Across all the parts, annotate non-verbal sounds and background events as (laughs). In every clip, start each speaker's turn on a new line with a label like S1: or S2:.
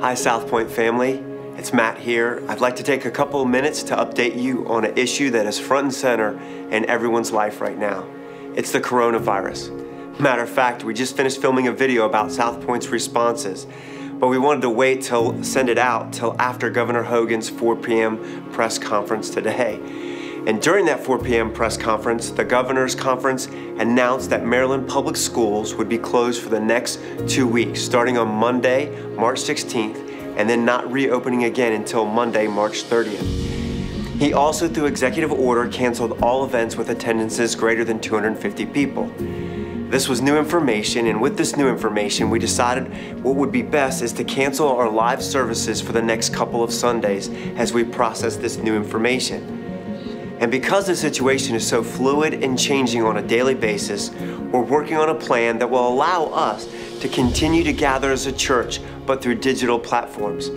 S1: Hi, SouthPoint family. It's Matt here. I'd like to take a couple of minutes to update you on an issue that is front and center in everyone's life right now. It's the coronavirus. Matter of fact, we just finished filming a video about SouthPoint's responses, but we wanted to wait till send it out till after Governor Hogan's 4 p.m. press conference today. And during that 4 p.m. press conference, the governor's conference announced that Maryland public schools would be closed for the next two weeks, starting on Monday, March 16th, and then not reopening again until Monday, March 30th. He also, through executive order, canceled all events with attendances greater than 250 people. This was new information, and with this new information, we decided what would be best is to cancel our live services for the next couple of Sundays as we process this new information. And because the situation is so fluid and changing on a daily basis, we're working on a plan that will allow us to continue to gather as a church, but through digital platforms.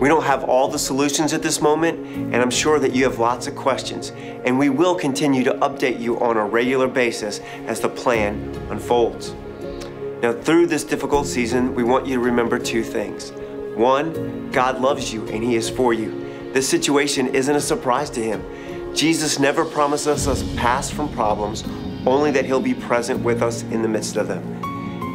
S1: We don't have all the solutions at this moment, and I'm sure that you have lots of questions. And we will continue to update you on a regular basis as the plan unfolds. Now, through this difficult season, we want you to remember two things. One, God loves you and He is for you. This situation isn't a surprise to Him. Jesus never promises us pass from problems, only that He'll be present with us in the midst of them.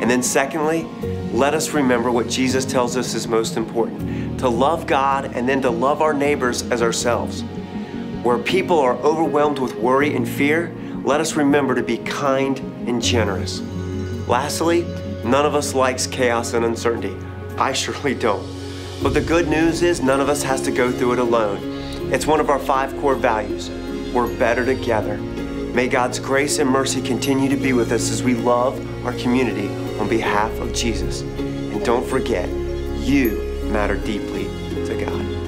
S1: And then, secondly, let us remember what Jesus tells us is most important to love God and then to love our neighbors as ourselves. Where people are overwhelmed with worry and fear, let us remember to be kind and generous. Lastly, none of us likes chaos and uncertainty. I (laughs) surely don't. But the good news is none of us has to go through it alone. It's one of our five core values. We're better together. May God's grace and mercy continue to be with us as we love our community on behalf of Jesus. And don't forget, you matter deeply to God.